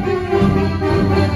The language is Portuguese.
Música